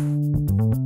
Tchau.